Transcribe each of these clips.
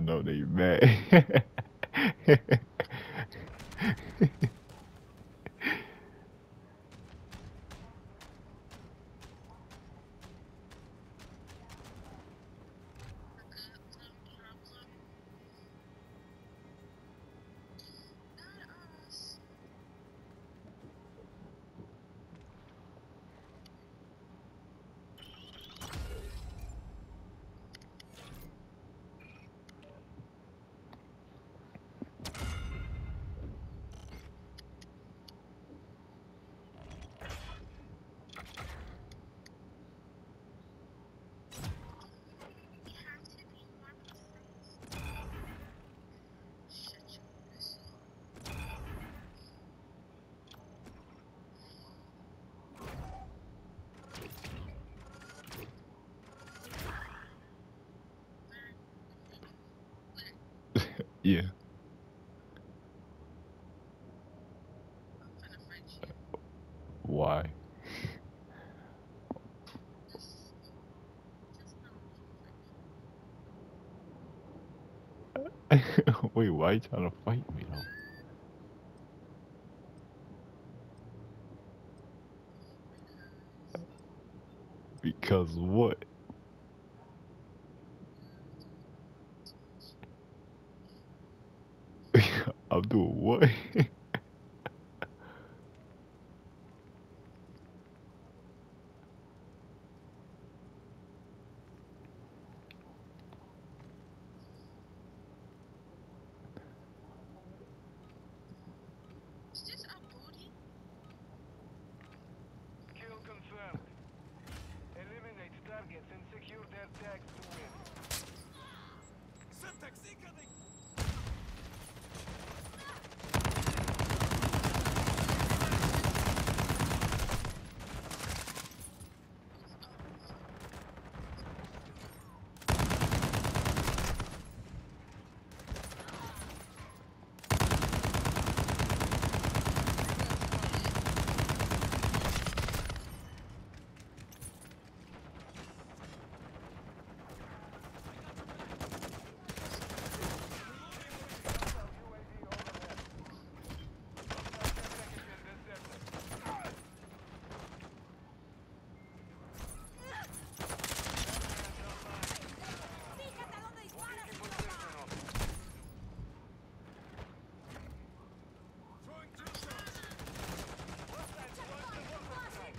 Know they mad. yeah. Why? Wait, why are you trying to fight me though? Because what? I'm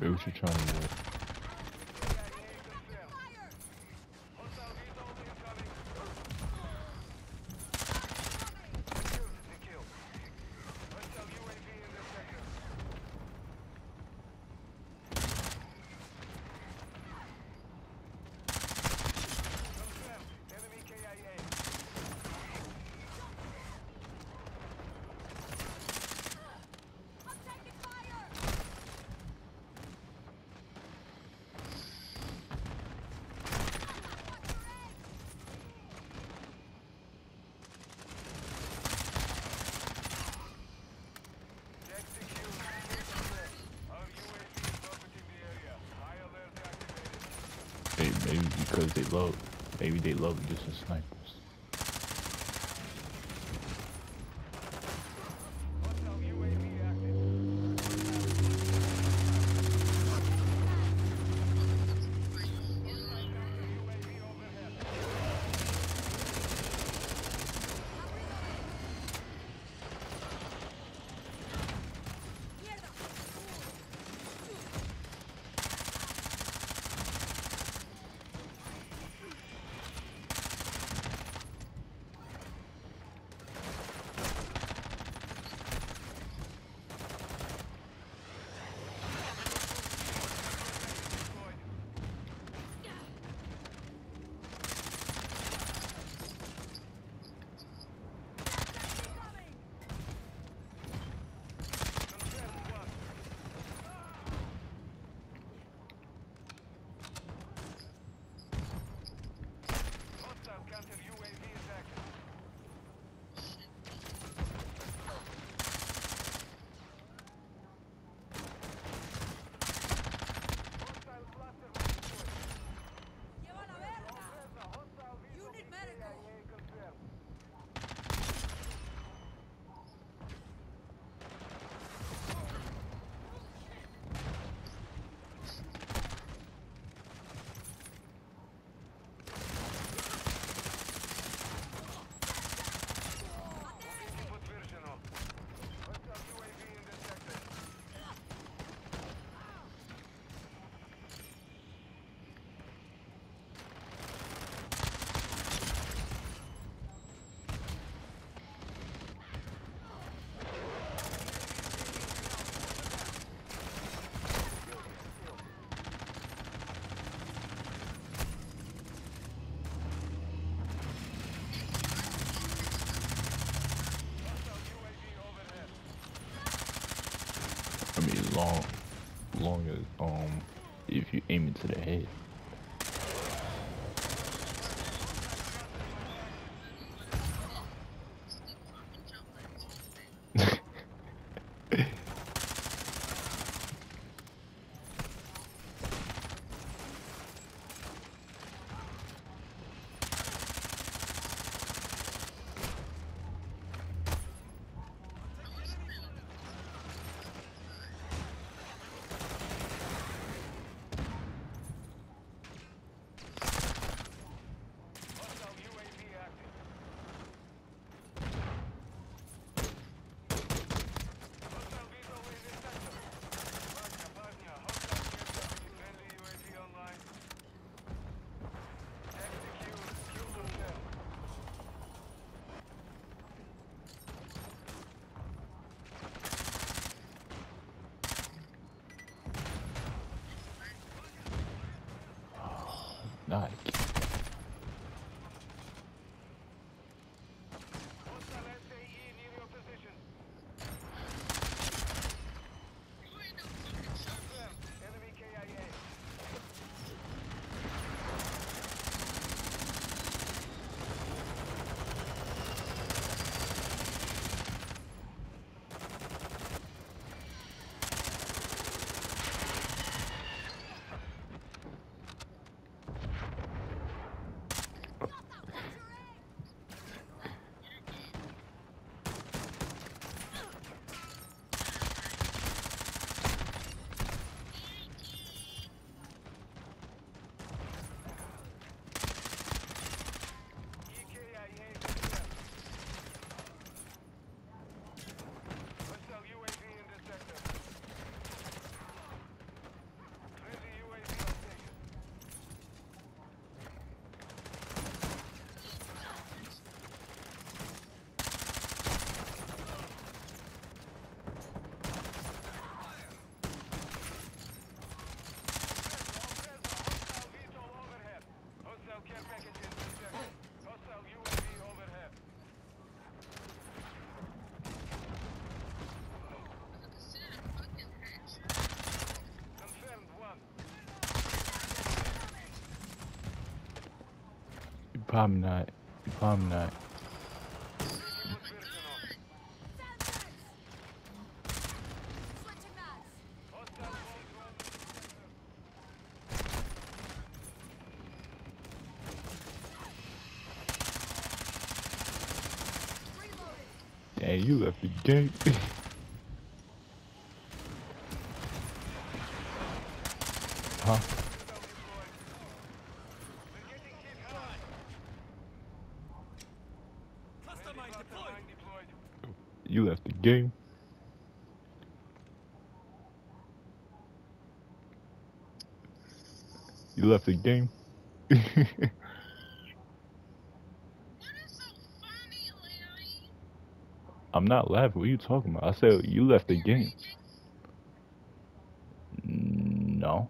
What you trying to do? Hostile because they love, maybe they love just a snipers. long, long as um, if you aim it to the head. Nice. Probably not. Probably not. Damn, you left the game. You left the game. I'm not laughing. What are you talking about? I said you left the game. No.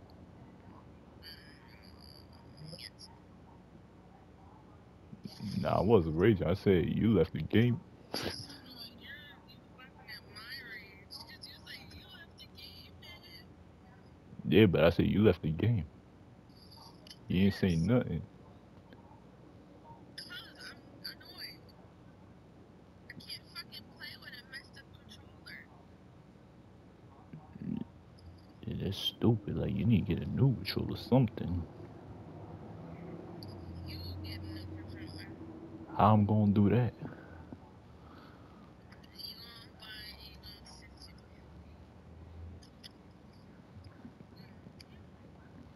Nah, I wasn't raging. I said you left the game. Yeah, but I said you left the game. You ain't say nothing. Cause I'm annoyed. I can't fucking play with a messed up controller. Yeah, that's stupid. Like you need to get a new controller or something. You get a new. How I'm gonna do that? You gonna buy, you gonna sit you.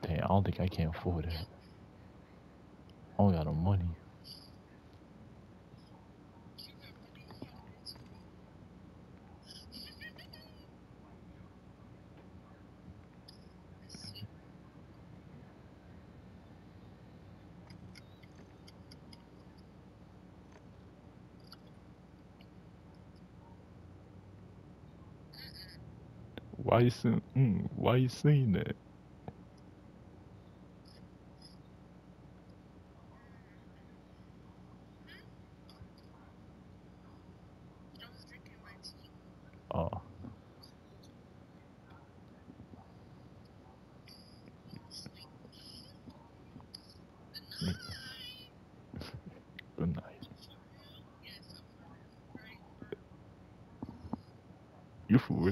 Damn, I don't think I can afford that. I don't got no money. Why you saying? Mm, why you saying that? Good night. You fool.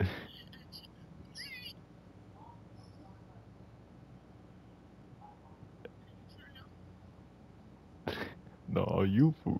no, you fool.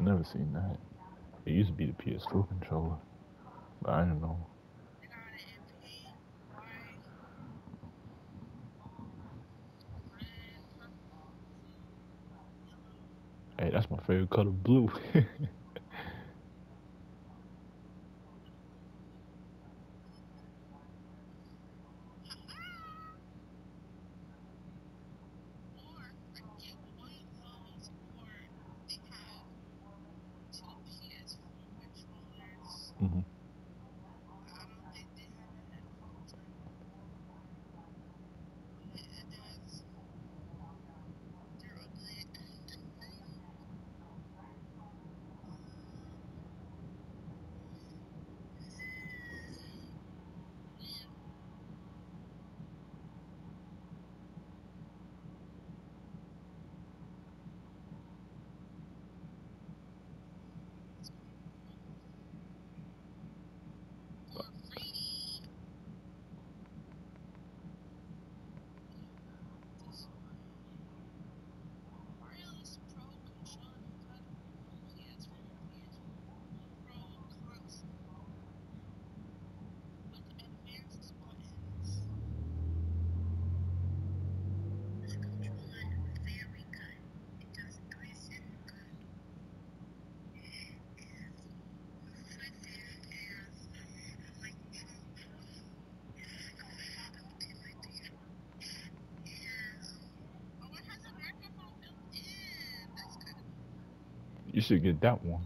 I never seen that. It used to be the PS4 controller, but I don't know. Hey, that's my favorite color, blue. Mm-hmm. You should get that one.